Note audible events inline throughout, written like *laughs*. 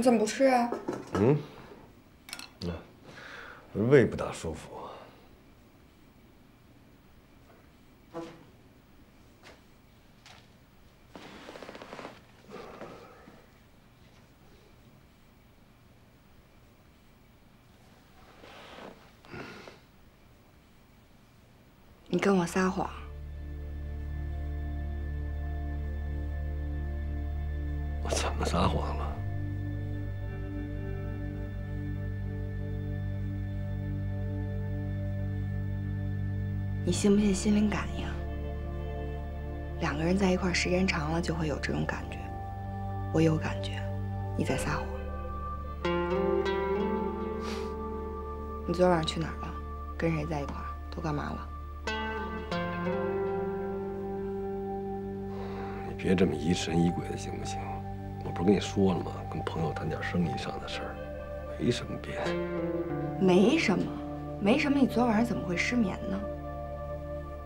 你怎么不吃啊？嗯胃不大舒服。你跟我撒谎，你信不信心灵感应？两个人在一块儿时间长了就会有这种感觉。我有感觉，你在撒谎。你昨晚上去哪儿了？跟谁在一块儿？都干嘛了？你别这么疑神疑鬼的，行不行？我不是跟你说了吗？跟朋友谈点生意上的事儿，没什么别的。没什么，没什么。你昨晚上怎么会失眠呢？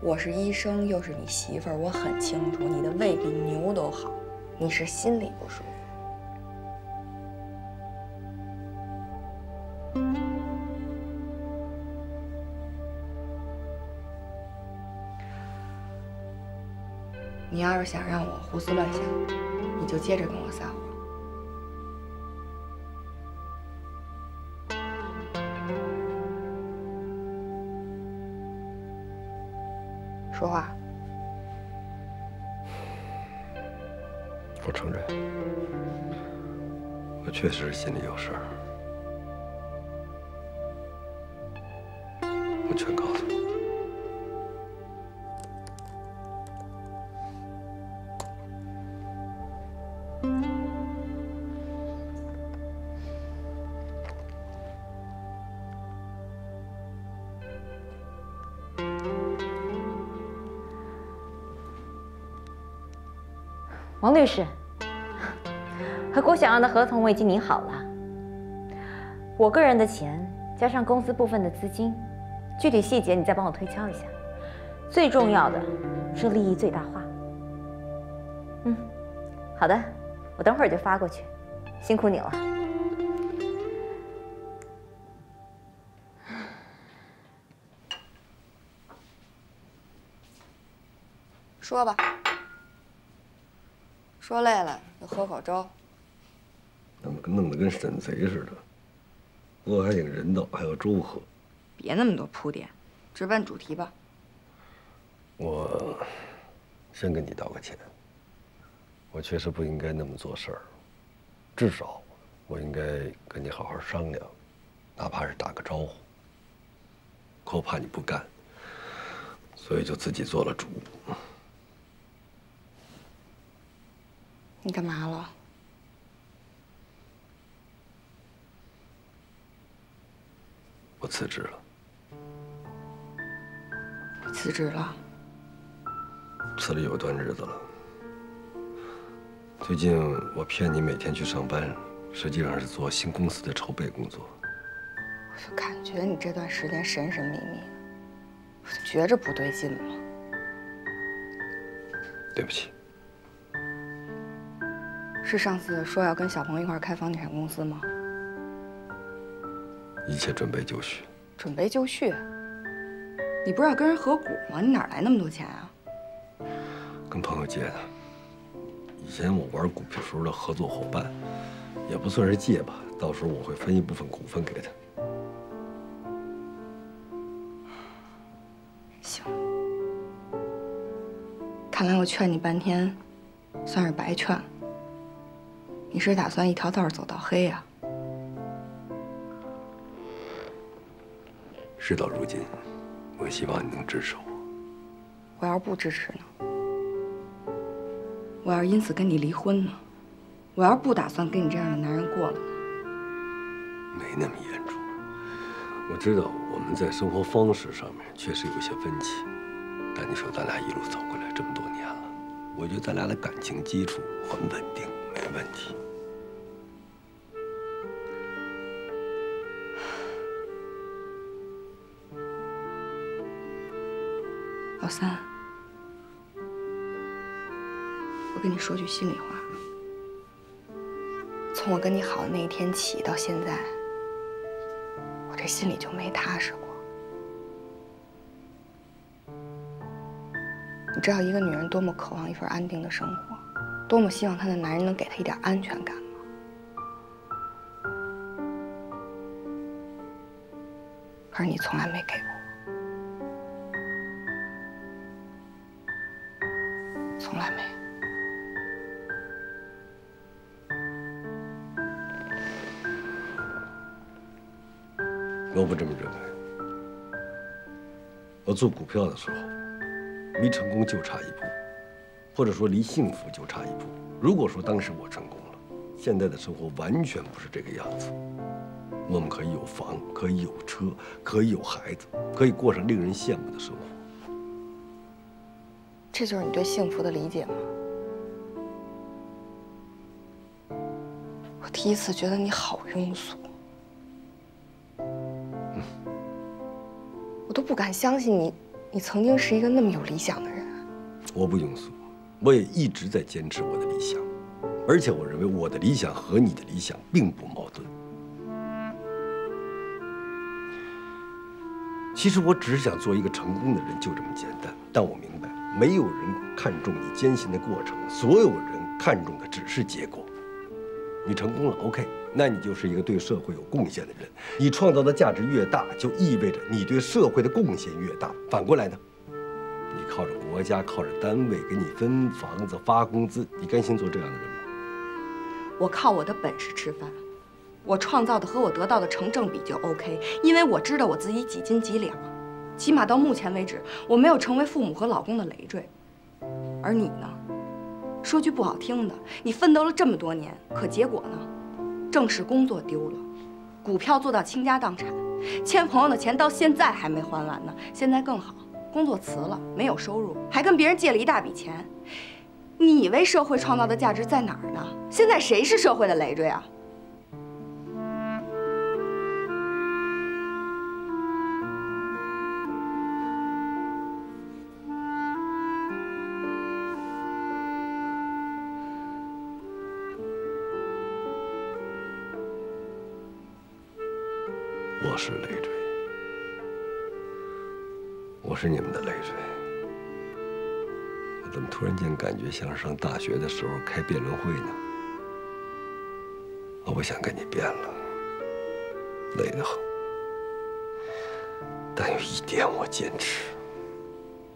我是医生，又是你媳妇儿，我很清楚你的胃比牛都好，你是心里不舒服。你要是想让我胡思乱想，你就接着跟我撒谎。说话。我承认，我确实心里有事儿，王律师，和郭小阳的合同我已经拟好了。我个人的钱加上公司部分的资金，具体细节你再帮我推敲一下。最重要的是利益最大化。嗯，好的，我等会儿就发过去，辛苦你了。说吧，说累了就喝口粥。弄得弄得跟审贼似的，不过还挺人道，还有粥喝。别那么多铺垫，直奔主题吧。我先跟你道个歉，我确实不应该那么做事儿，至少我应该跟你好好商量，哪怕是打个招呼。可我怕你不干，所以就自己做了主。你干嘛了？我辞职了。你辞职了？辞了有段日子了。最近我骗你每天去上班，实际上是做新公司的筹备工作。我就感觉你这段时间神神秘秘，我就觉着不对劲了。对不起，是上次说要跟小鹏一块儿开房地产公司吗？一切准备就绪。准备就绪？你不是要跟人合股吗？你哪来那么多钱啊？跟朋友借的。以前我玩股票时候的合作伙伴，也不算是借吧。到时候我会分一部分股份给他。行，看来我劝你半天，算是白劝。你是打算一条道走到黑呀、事到如今，我希望你能支持我。我要是不支持呢？我要是因此跟你离婚呢？我要是不打算跟你这样的男人过了呢？没那么严重。我知道我们在生活方式上面确实有些分歧，但你说咱俩一路走过来这么多年了，我觉得咱俩的感情基础很稳定，没问题。老三，我跟你说句心里话，从我跟你好的那一天起到现在，我这心里就没踏实过。你知道一个女人多么渴望一份安定的生活，多么希望她的男人能给她一点安全感吗？可是你从来没给过我，从来没。我不这么认为。我做股票的时候，离成功就差一步，或者说离幸福就差一步。如果说当时我成功了，现在的生活完全不是这个样子。我们可以有房，可以有车，可以有孩子，可以过上令人羡慕的生活。这就是你对幸福的理解吗？我第一次觉得你好庸俗，我都不敢相信你，你曾经是一个那么有理想的人。我不庸俗，我也一直在坚持我的理想，而且我认为我的理想和你的理想并不矛盾。其实我只是想做一个成功的人，就这么简单。但我明白，没有人看重你艰辛的过程，所有人看重的只是结果。你成功了，OK，那你就是一个对社会有贡献的人。你创造的价值越大，就意味着你对社会的贡献越大。反过来呢？你靠着国家，靠着单位给你分房子、发工资，你甘心做这样的人吗？我靠我的本事吃饭，我创造的和我得到的成正比就 OK，因为我知道我自己几斤几两，起码到目前为止，我没有成为父母和老公的累赘。而你呢？说句不好听的，你奋斗了这么多年，可结果呢？正式工作丢了，股票做到倾家荡产，欠朋友的钱到现在还没还完呢。现在更好，工作辞了，没有收入，还跟别人借了一大笔钱。你为社会创造的价值在哪儿呢？现在谁是社会的累赘啊？是你们的累赘。我怎么突然间感觉像是上大学的时候开辩论会呢？我不想跟你辩了，累得很。但有一点我坚持：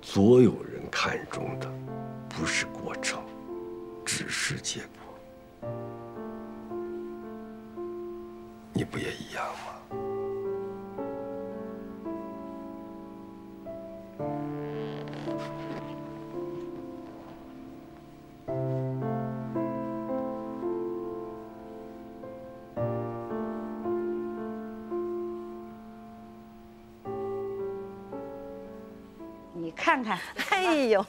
所有人看重的不是过程，只是结果。你不也一样吗？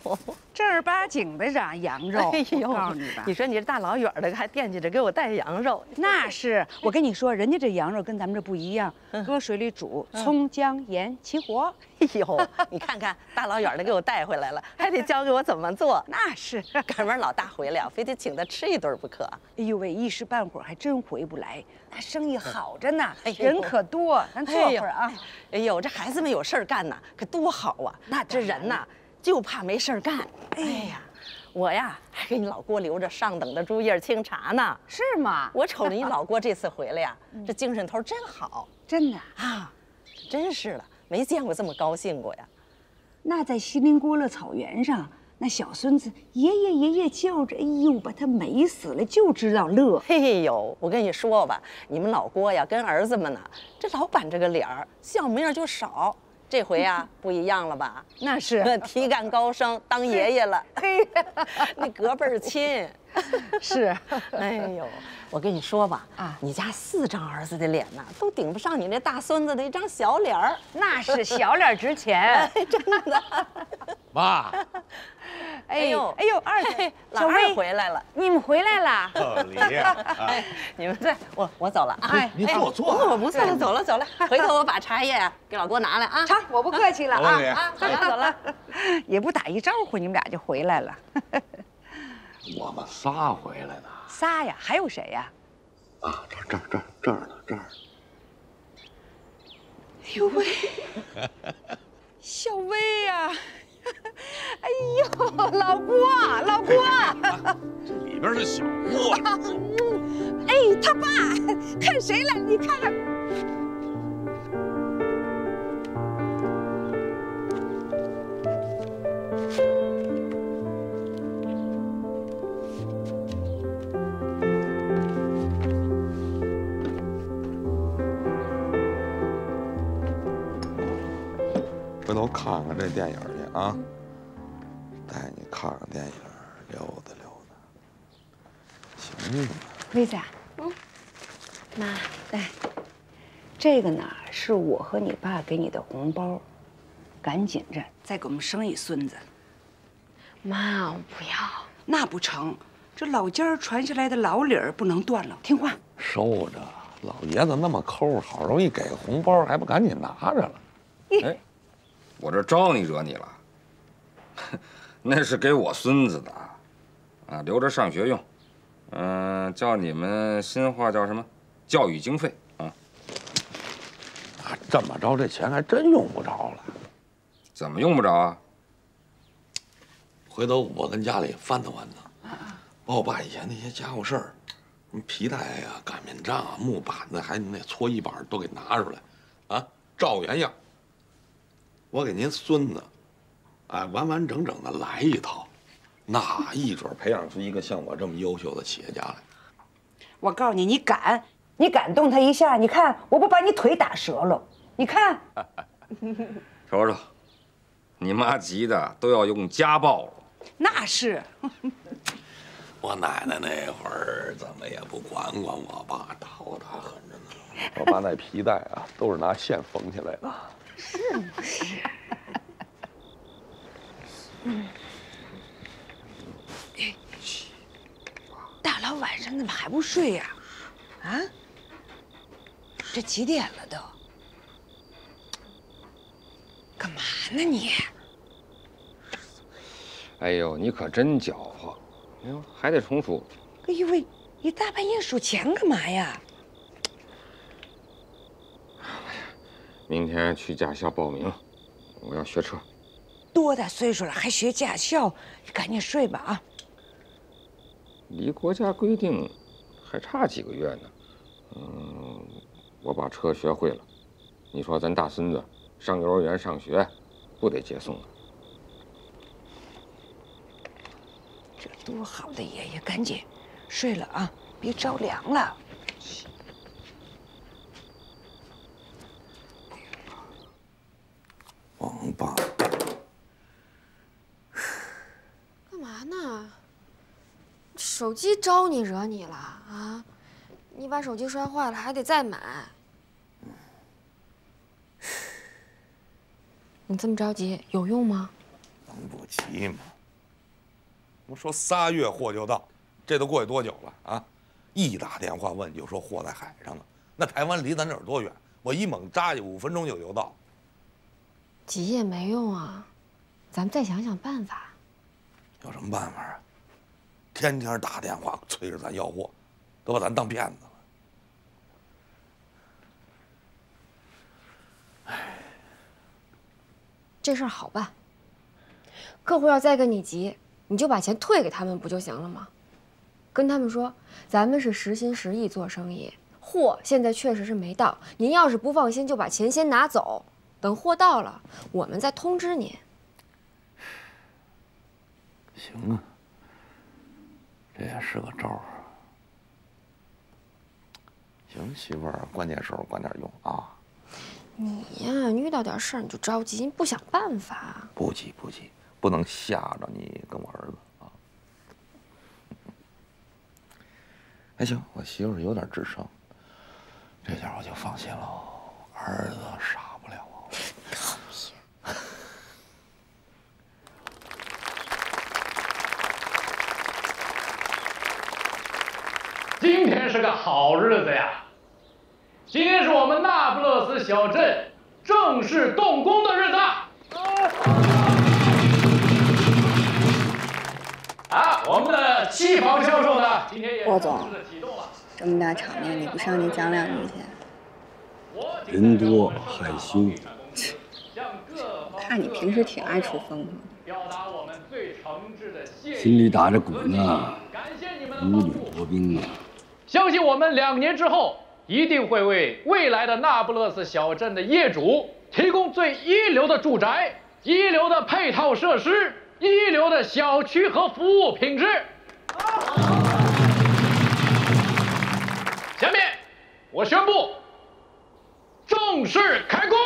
呦，正儿八经的长羊肉。哎呦，我告诉你吧，你说你这大老远的还惦记着给我带羊肉，那是我跟你说，人家这羊肉跟咱们这不一样，搁水里煮，葱姜盐齐活。哎呦，你看看大老远的给我带回来了，还得教给我怎么做。*laughs* 那是，*laughs* 赶明儿老大回来啊，非得请他吃一顿不可。哎呦喂，一时半会儿还真回不来，那生意好着呢，人可多，咱坐会儿啊。哎呦，这孩子们有事儿干呢，可多好啊！那这人呐，就怕没事儿干。哎呀，我呀还给你老郭留着上等的竹叶清茶呢。是吗？我瞅着你老郭这次回来呀，*laughs* 这精神头真好真的。啊，真是的，没见过这么高兴过呀。那在锡林郭勒草原上，那小孙子爷爷爷爷叫着，哎呦，把他美死了，就知道乐。嘿呦，我跟你说吧，你们老郭呀跟儿子们呢，这老板这个脸儿笑模样就少。这回呀不一样了吧？*laughs* 那是 *laughs* 体感高升，当爷爷了。*laughs* 嘿，那隔辈儿亲。*laughs* 是，*laughs* 哎呦，我跟你说吧，啊你家四张儿子的脸呐，都顶不上你那大孙子的一张小脸儿。那是小脸值钱。*laughs* 哎，真的。妈，哎呦，哎呦，二老二，回来了。你们回来了。老李你们在，我我走了啊。哎你坐坐不我不坐了，走了走了。回头我把茶叶啊给老郭拿来啊。成，我不客气了老李啊。啊，走了走了。也不打一招呼，你们俩就回来了。我们仨回来的仨呀，还有谁呀？啊，这儿这儿这儿这儿呢这儿。哎呦喂，小薇呀！*laughs* 哎呦，老郭，老郭，*laughs* 这里边是小郭，哎，他爸，看谁了？你看看。回头看看这电影去啊，带你看看电影，溜达溜达，行吗？薇子啊，妈，来，这个呢是我和你爸给你的红包，赶紧着再给我们生一孙子。妈，我不要。那不成，这老家传下来的老理儿不能断了，听话。收着，老爷子那么抠，好容易给个红包，还不赶紧拿着了？哎，我这招你惹你了？*laughs* 那是给我孙子的，啊，留着上学用。嗯、叫你们新话叫什么？教育经费啊？啊，这么着，这钱还真用不着了。怎么用不着啊？回头我跟家里翻腾翻腾，把我爸以前那些家伙事儿，什么皮带呀、擀面杖啊、木板子，还有那搓衣板都给拿出来，啊，照原样。我给您孙子，哎，完完整整的来一套，那一准培养出一个像我这么优秀的企业家来。我告诉你，你敢，你敢动他一下，你看我不把你腿打折了？你看，*laughs* 瞅瞅，你妈急的都要用家暴了。那是我奶奶那会儿怎么也不管管我爸，打我打狠着呢。我爸那皮带啊，都是拿线缝起来的。*laughs* *laughs* 大老晚上怎么还不睡呀、啊？这几点了都？干嘛呢你？哎呦，你可真搅和！哎呦，还得重数。哎呦喂，你大半夜数钱干嘛呀？明天去驾校报名，我要学车。多大岁数了还学驾校？你赶紧睡吧啊！离国家规定还差几个月呢。嗯，我把车学会了，你说咱大孙子上幼儿园上学，不得接送啊？这多好的爷爷，赶紧睡了啊，别着凉了。王八，干嘛呢？手机招你惹你了啊？你把手机摔坏了还得再买。你这么着急有用吗？能不急吗。我说仨月货就到，这都过去多久了啊？一打电话问就说货在海上呢。那台湾离咱这儿多远？我一猛扎去，五分钟就就到。急也没用啊，咱们再想想办法。有什么办法啊？天天打电话催着咱要货，都把咱当骗子了。哎这事儿好办。客户要再跟你急，你就把钱退给他们不就行了吗？跟他们说，咱们是实心实意做生意，货现在确实是没到。您要是不放心，就把钱先拿走，等货到了，我们再通知您。行啊，这也是个招儿。行，媳妇儿，关键时候管点用啊。你呀，你遇到点事儿你就着急，你不想办法。不急不急，不能吓着你跟我儿子啊。还行，我媳妇儿有点智商，这下我就放心喽。儿子傻不了我。讨厌。今天是个好日子呀！今天是我们那不勒斯小镇正式动工的日子。啊，我们的期房销售呢，今天也霍总正式启动了。这么大场面，你不上去讲两句去？人多害羞，看你平时挺爱出风头的。表达我们最诚挚的谢意。心里打着鼓呢，感谢你们如履。薄冰啊！相信我们两年之后一定会为未来的那不勒斯小镇的业主提供最一流的住宅、一流的配套设施、一流的小区和服务品质。下面，我宣布正式开工。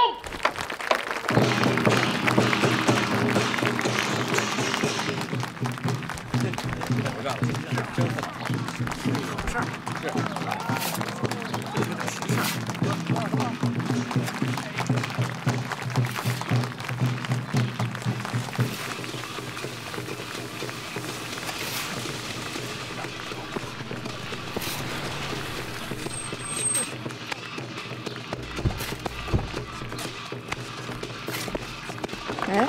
哎，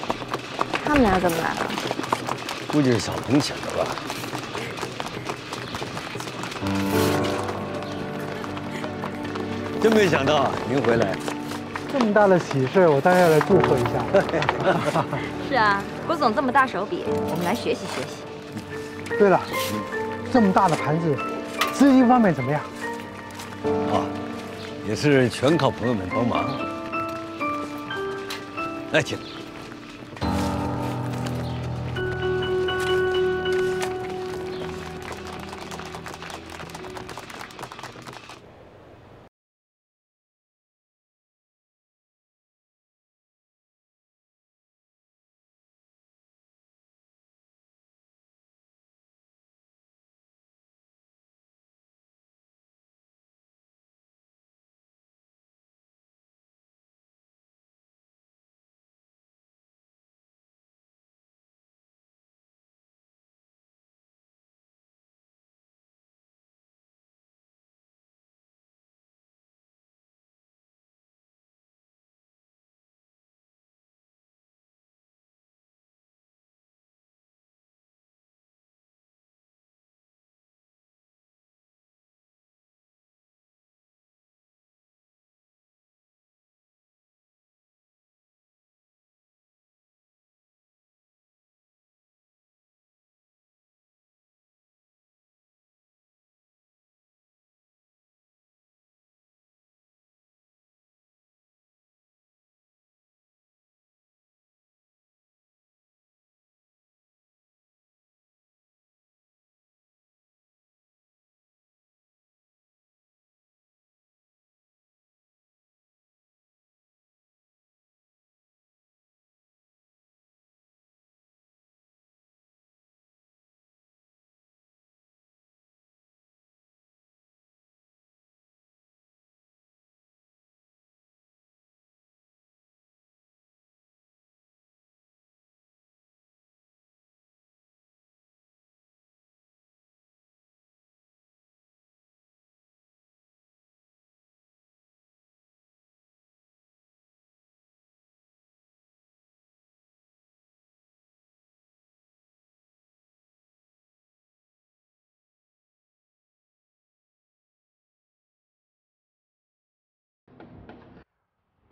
他们俩怎么来了？估计是小鹏请的吧？真没想到您回来，这么大的喜事，我当然要来祝贺一下。*laughs* 是啊，郭总这么大手笔，我们来学习学习。对了，这么大的盘子，资金方面怎么样？啊，也是全靠朋友们帮忙。来，请。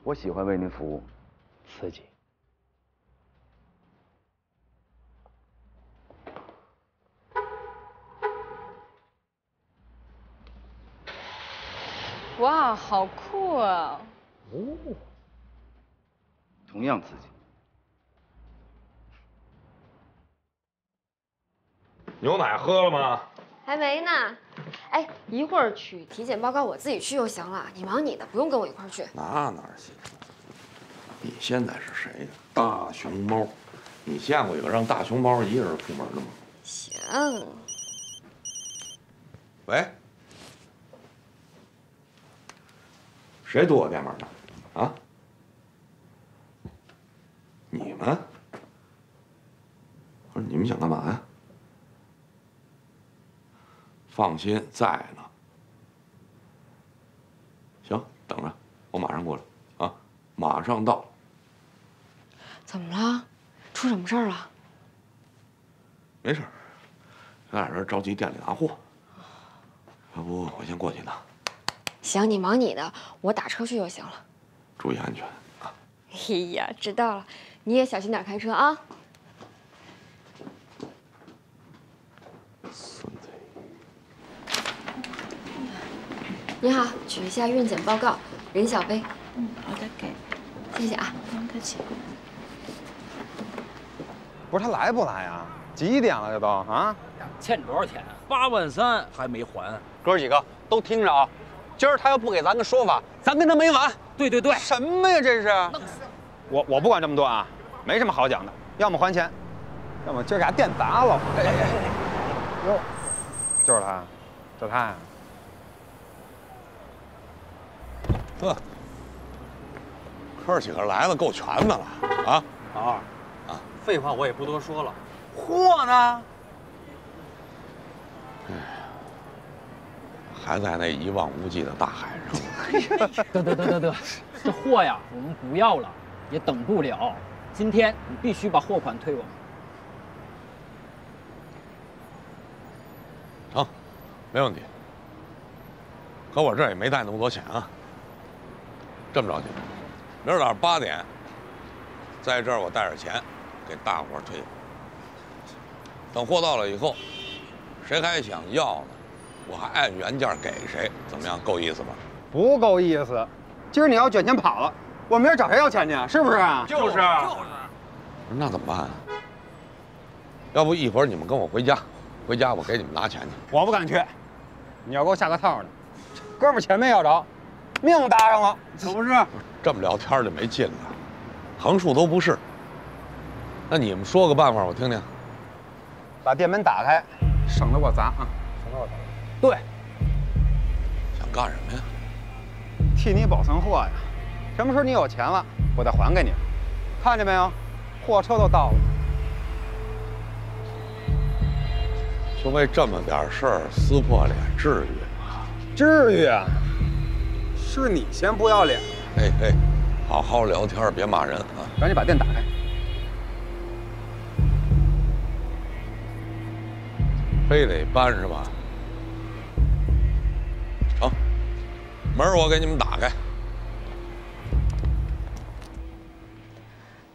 我喜欢为您服务。刺激。哇，好酷啊！哦，同样刺激。牛奶喝了吗？还没呢。哎，一会儿取体检报告我自己去就行了，你忙你的，不用跟我一块儿去。那哪行？你现在是谁呀？大熊猫。你见过有让大熊猫一个人出门的吗？行。喂，谁堵我电门呢？啊？你们？不是你们想干嘛呀？放心，在呢。行，等着，我马上过来啊，马上到。怎么了？出什么事儿了？没事儿，有点人着急店里拿货。要不我先过去拿，行，你忙你的，我打车去就行了。注意安全啊。哎呀，知道了，你也小心点开车啊。你好，取一下孕检报告，任小飞。嗯，好的，给。谢谢啊，不用客气。不是他来不来呀？几点了这都啊？欠你多少钱啊？八万三还没还。哥几个都听着啊，今儿他要不给咱个说法，咱跟他没完。对对对。什么呀这是？弄死我我不管这么多啊，没什么好讲的，要么还钱，要么今儿给他店砸了。哎哎哎！哟，就是他，就他呀。呵，哥几个来的够全的了啊！老二，啊，废话我也不多说了，货呢？还在那一望无际的大海上。*laughs* 得得得得得，这货呀，我们不要了，也等不了。今天你必须把货款退我们。成，没问题。可我这也没带那么多钱啊。这么着去，明儿早上八点，在这儿我带着钱，给大伙儿退。等货到了以后，谁还想要呢，我还按原价给谁，怎么样？够意思吧？不够意思。今儿你要卷钱跑了，我明儿找谁要钱去？是不是啊？就是就是。那怎么办啊？要不一会儿你们跟我回家，回家我给你们拿钱去。我不敢去，你要给我下个套呢。哥们儿钱没要着。命搭上了，可不是？这么聊天就没劲了，横竖都不是。那你们说个办法，我听听。把店门打开，省得我砸啊！省得我砸。对。想干什么呀？替你保存货呀。什么时候你有钱了，我再还给你。看见没有？货车都到了。就为这么点事儿撕破脸，至于吗？至于啊。是你先不要脸，嘿嘿，好好聊天，别骂人啊！赶紧把店打开。非得搬是吧？成，门我给你们打开。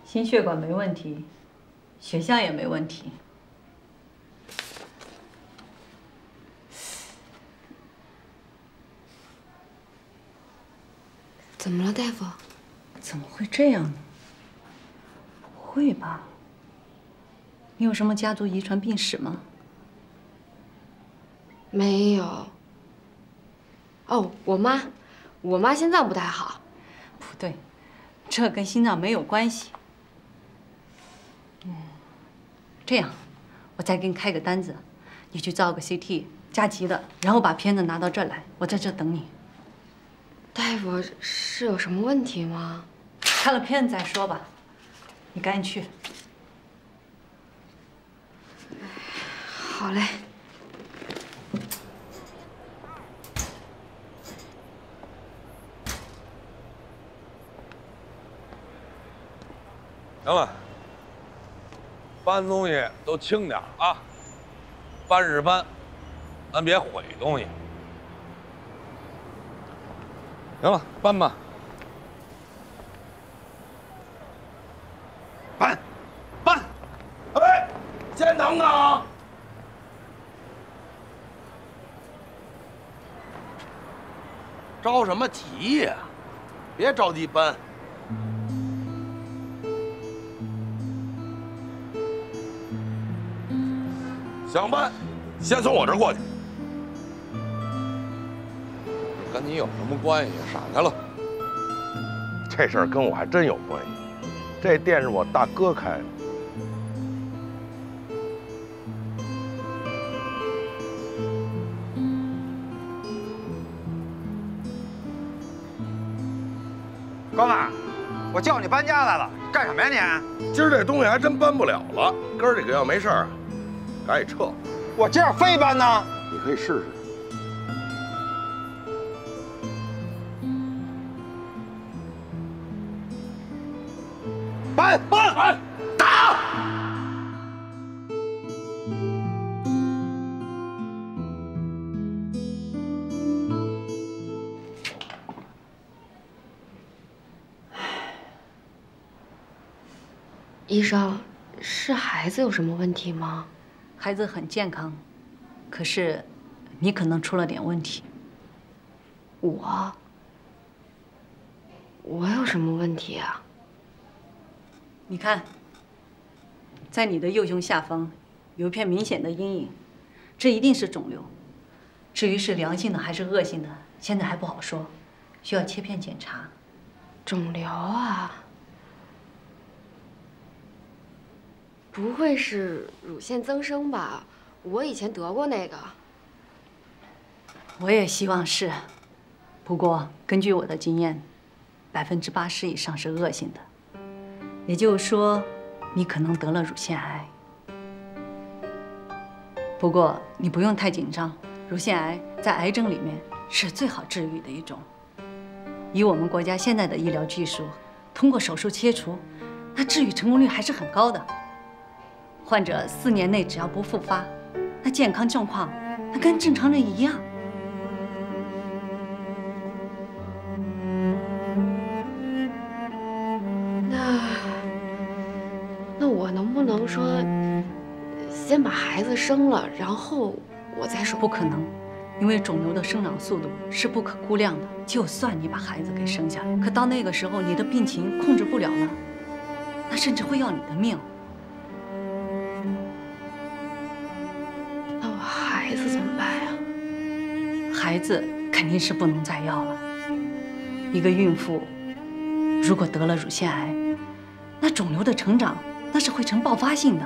心血管没问题，血象也没问题。怎么了，大夫？怎么会这样呢？不会吧？你有什么家族遗传病史吗？没有。哦，我妈，我妈心脏不太好。不对，这跟心脏没有关系。嗯，这样，我再给你开个单子，你去照个 CT，加急的，然后把片子拿到这儿来，我在这等你。大夫是有什么问题吗？看了片子再说吧，你赶紧去。好嘞。行了，搬东西都轻点啊，搬是搬，咱别毁东西。行了，搬吧。搬搬，哎，先等等啊。着什么急呀？别着急搬。想搬，先从我这过去。跟你有什么关系？闪开了。这事儿跟我还真有关系。这店是我大哥开的。哥们，我叫你搬家来了，干什么呀你？今儿这东西还真搬不了了。哥儿几个要没事儿啊，赶紧撤。我今儿非搬呢。你可以试试。搬搬搬，打！医生，是孩子有什么问题吗？孩子很健康，可是你可能出了点问题。我？我有什么问题啊？你看，在你的右胸下方有一片明显的阴影，这一定是肿瘤。至于是良性的还是恶性的，现在还不好说，需要切片检查。肿瘤啊？不会是乳腺增生吧？我以前得过那个。我也希望是，不过根据我的经验，百分之八十以上是恶性的。也就是说，你可能得了乳腺癌。不过你不用太紧张，乳腺癌在癌症里面是最好治愈的一种。以我们国家现在的医疗技术，通过手术切除，那治愈成功率还是很高的。患者四年内只要不复发，那健康状况那跟正常人一样。生了，然后我再说？不可能，因为肿瘤的生长速度是不可估量的。就算你把孩子给生下来，可到那个时候你的病情控制不了了，那甚至会要你的命。那我孩子怎么办呀？孩子肯定是不能再要了。一个孕妇如果得了乳腺癌，那肿瘤的成长那是会呈爆发性的。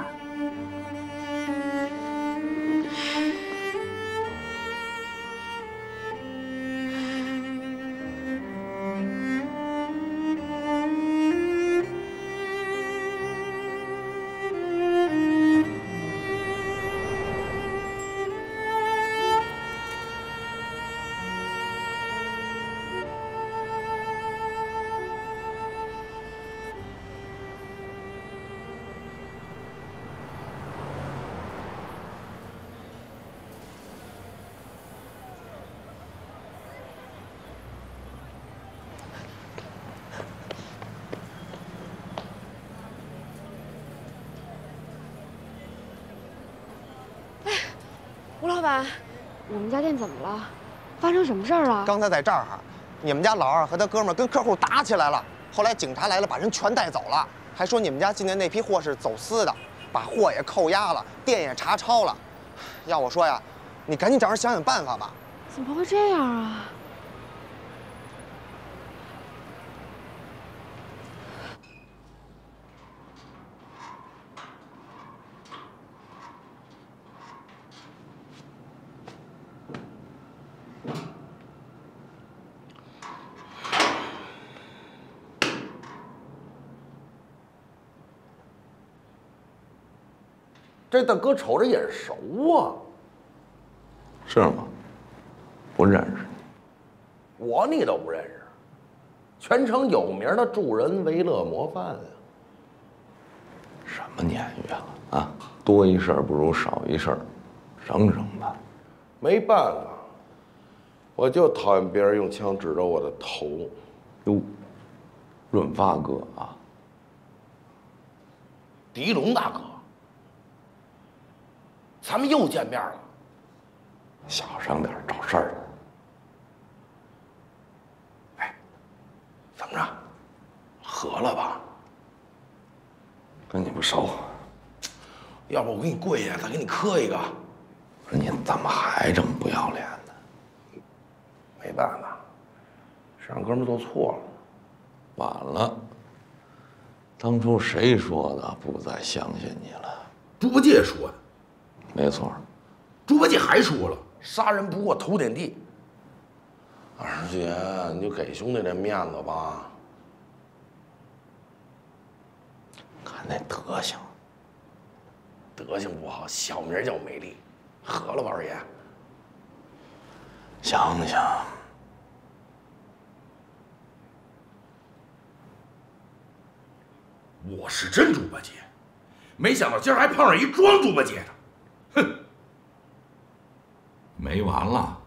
板，我们家店怎么了？发生什么事儿了？刚才在这儿，你们家老二和他哥们儿跟客户打起来了，后来警察来了，把人全带走了，还说你们家进的那批货是走私的，把货也扣押了，店也查抄了。要我说呀，你赶紧找人想想办法吧。怎么会这样啊？这大哥瞅着眼熟啊，是吗？不认识你。我你都不认识，全城有名的助人为乐模范啊！什么年月了啊？多一事不如少一事，省省吧。没办法，我就讨厌别人用枪指着我的头。哟，润发哥啊，狄龙大哥，咱们又见面了。小声点，找事儿。哎，怎么着？合了吧？跟你不熟。要不我给你跪下，再给你磕一个。不是你怎么还这么不要脸呢？没办法，是让哥们做错了。晚了。当初谁说的不再相信你了？猪八戒说的。没错，猪八戒还说了，杀人不过头点地。二姐，你就给兄弟点面子吧。看那德行，德行不好，小名叫美丽，合了吧，二爷？想想，我是真猪八戒，没想到今儿还碰上一装猪八戒的，哼！没完了。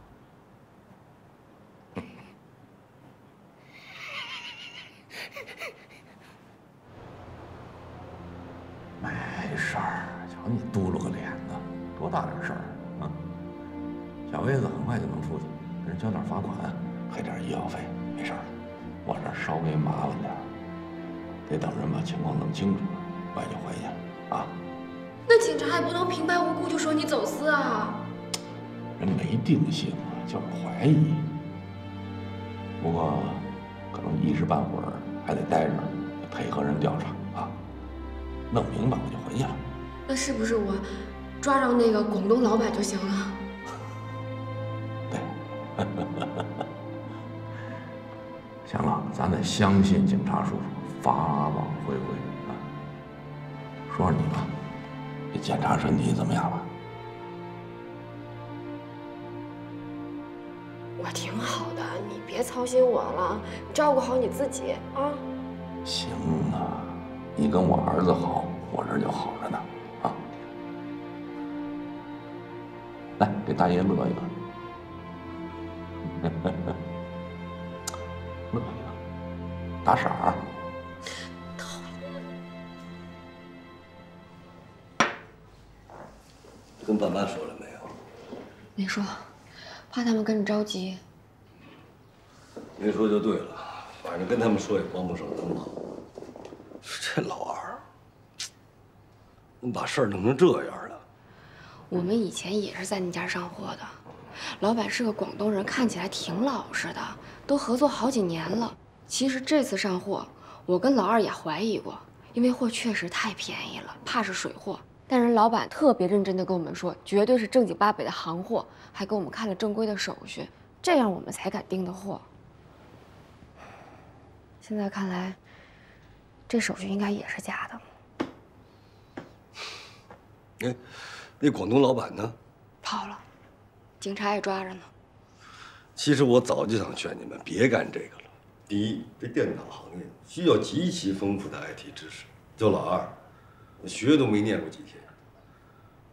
没事儿，瞧你嘟噜个脸子，多大点事儿啊！小 A 子很快就能出去，给人交点罚款，赔点医药费，没事儿。我这稍微麻烦点儿，得等人把情况弄清楚了，我也就回去了啊。那警察也不能平白无故就说你走私啊！人没定性啊，就是怀疑。不过，可能一时半会儿还得待着，配合人调查啊。弄明白我就回去了。那是不是我抓着那个广东老板就行了？对 *laughs* 行了，咱得相信警察叔叔，法网恢恢啊。说说你吧，这检查身体怎么样了？我挺好的，你别操心我了，你照顾好你自己啊。行啊，你跟我儿子好，我这就好着呢啊。来，给大爷乐一个，*laughs* 乐一个，打色儿。爸妈说了没有？没说，怕他们跟着着急。没说就对了，反正跟他们说也帮不上什么忙。这老二，怎么把事儿弄成这样了？我们以前也是在那家上货的，老板是个广东人，看起来挺老实的，都合作好几年了。其实这次上货，我跟老二也怀疑过，因为货确实太便宜了，怕是水货。但是老板特别认真的跟我们说，绝对是正经八百的行货，还给我们看了正规的手续，这样我们才敢订的货。现在看来，这手续应该也是假的。哎，那广东老板呢？跑了，警察也抓着呢。其实我早就想劝你们别干这个了。第一，这电脑行业需要极其丰富的 IT 知识。就老二，学都没念过几天。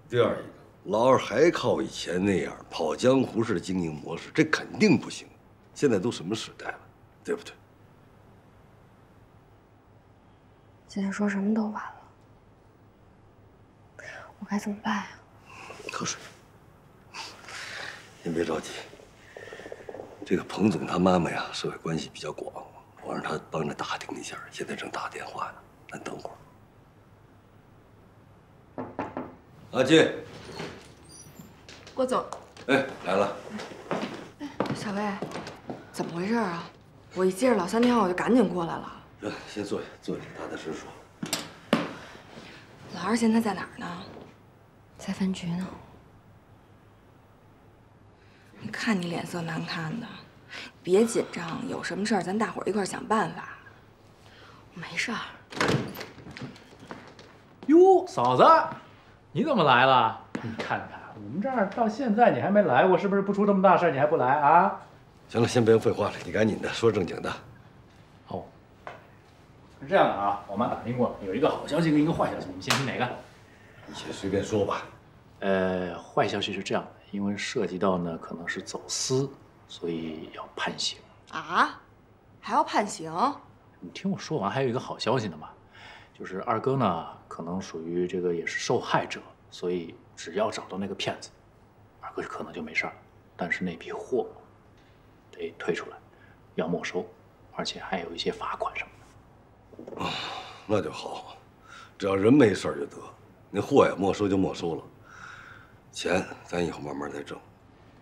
第二一个，老二还靠以前那样跑江湖式的经营模式，这肯定不行。现在都什么时代了，对不对？现在说什么都晚了，我该怎么办呀？喝水。先别着急，这个彭总他妈妈呀，社会关系比较广，我让他帮着打听一下，现在正打电话呢。咱等会儿。阿金，郭总，哎，来了。小薇，怎么回事啊？我一接着老三电话，我就赶紧过来了。行，先坐下，坐下，踏踏实实说。老二现在在哪儿呢？在分局呢。你看你脸色难看的，别紧张，有什么事儿咱大伙儿一块儿想办法。没事儿。哟，嫂子，你怎么来了？你看看，我们这儿到现在你还没来过，是不是不出这么大事你还不来啊？行了，先别废话了，你赶紧的，说正经的。哦，是这样的啊，我妈打听过了，有一个好消息跟一个坏消息，你们先听哪个？你先随便说吧。呃，坏消息是这样的，因为涉及到呢可能是走私，所以要判刑。啊？还要判刑？你听我说完，还有一个好消息呢嘛，就是二哥呢可能属于这个也是受害者，所以只要找到那个骗子，二哥可能就没事儿。但是那批货得退出来，要没收，而且还有一些罚款什么的。那就好，只要人没事儿就得，那货呀没收就没收了，钱咱以后慢慢再挣。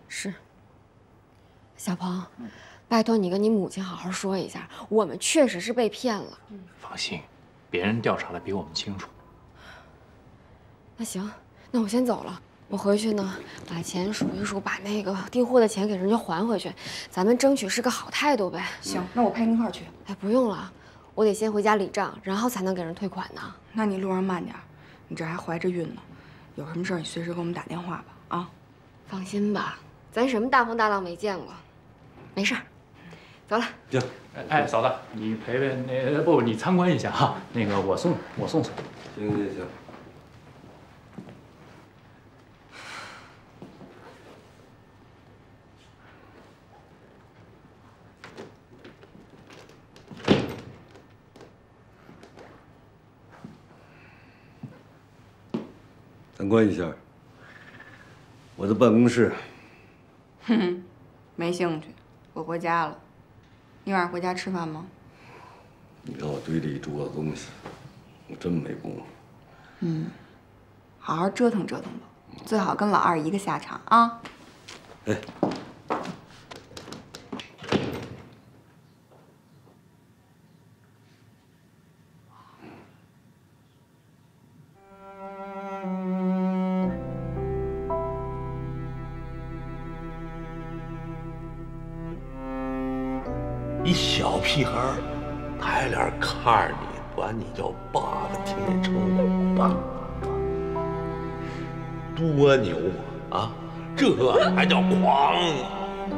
是。小鹏，拜托你跟你母亲好好说一下，我们确实是被骗了。放心，别人调查的比我们清楚。那行，那我先走了。我回去呢，把钱数一数，把那个订货的钱给人家还回去。咱们争取是个好态度呗。行，那我陪你一块儿去。哎，不用了，我得先回家理账，然后才能给人退款呢。那你路上慢点，你这还怀着孕呢，有什么事儿你随时给我们打电话吧。啊，放心吧，咱什么大风大浪没见过，没事儿。走了。行。哎，嫂子，你陪陪那不，你参观一下哈。那个我送，我送送。行行行。观一下我的办公室。哼哼，没兴趣，我回家了。你晚上回家吃饭吗？你看我堆了一桌子东西，我真没工夫。嗯，好好折腾折腾吧，最好跟老二一个下场啊。哎。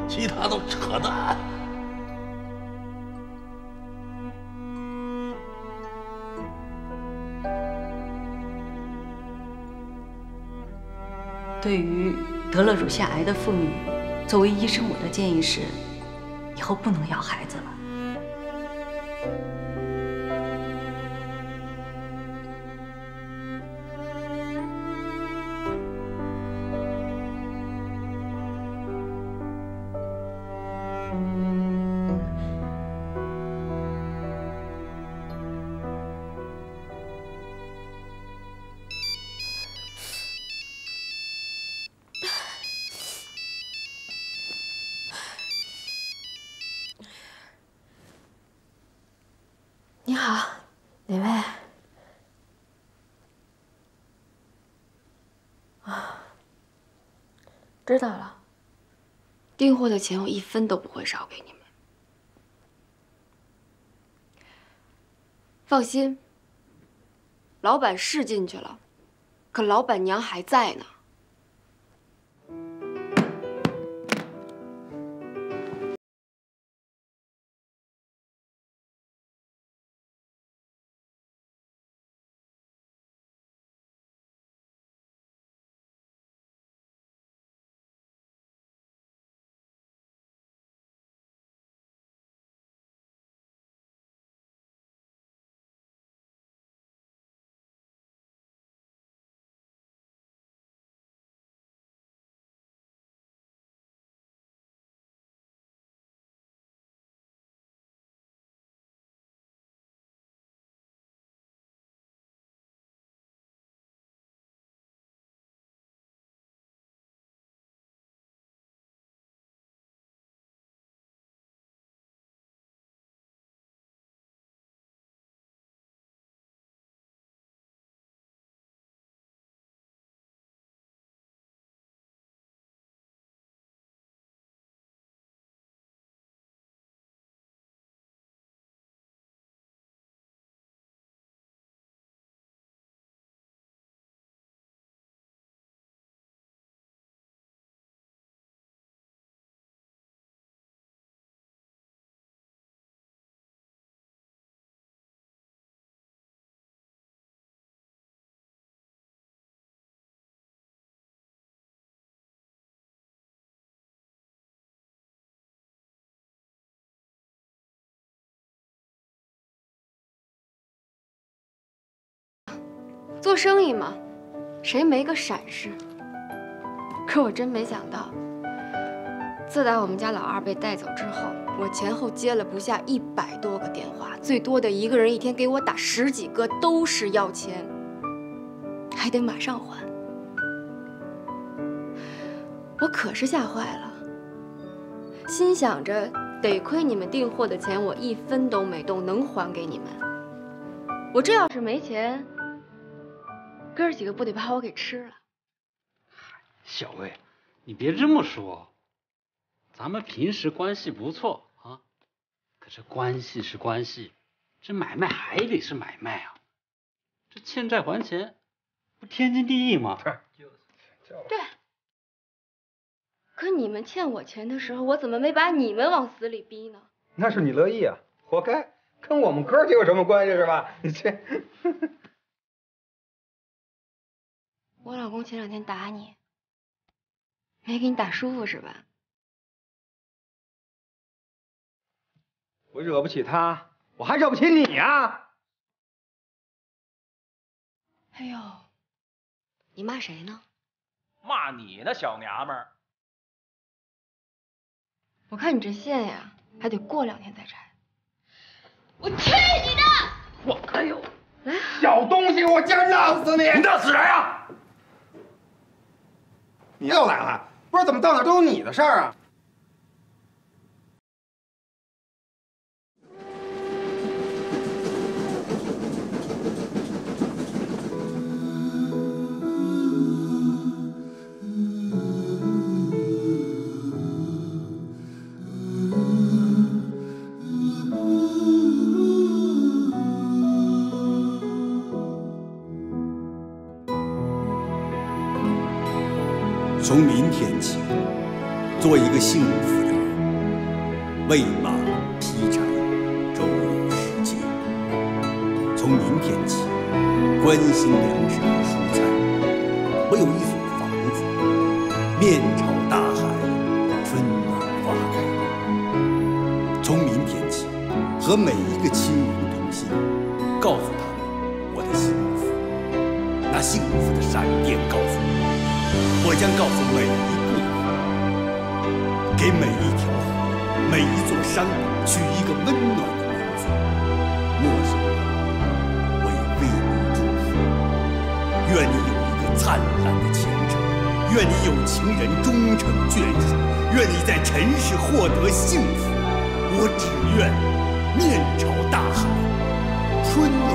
其他都扯淡。对于得了乳腺癌的妇女，作为医生，我的建议是，以后不能要孩子了。知道了。订货的钱我一分都不会少给你们。放心，老板是进去了，可老板娘还在呢。做生意嘛，谁没个闪失？可我真没想到，自打我们家老二被带走之后，我前后接了不下一百多个电话，最多的一个人一天给我打十几个，都是要钱，还得马上还。我可是吓坏了，心想着得亏你们订货的钱我一分都没动，能还给你们。我这要是没钱，哥儿几个不得把我给吃了？小魏，你别这么说，咱们平时关系不错啊，可是关系是关系，这买卖还得是买卖啊，这欠债还钱，不天经地义吗？*laughs* 对。可你们欠我钱的时候，我怎么没把你们往死里逼呢？那是你乐意啊，活该，跟我们哥几个有什么关系是吧？你这，我老公前两天打你，没给你打舒服是吧？我惹不起他，我还惹不起你呀、哎呦，你骂谁呢？骂你呢，小娘们儿！我看你这线呀，还得过两天再拆。我去你的！我哎呦，来，小东西，我今儿弄死你！你弄死谁啊？你又来了，不是怎么到哪都有你的事儿啊！做一个幸福的人，喂马劈柴，周游世界。从明天起，关心粮食和蔬菜。我有一所房子，面朝大海，春暖花开。从明天起，和每一个亲人通信，告诉他们我的幸福。那幸福的闪电告诉我。我将告诉每一个，给每一条河、每一座山取一个温暖的名字。陌生人，我也为你祝福。愿你有一个灿烂的前程，愿你有情人终成眷属，愿你在尘世获得幸福。我只愿面朝大海，春暖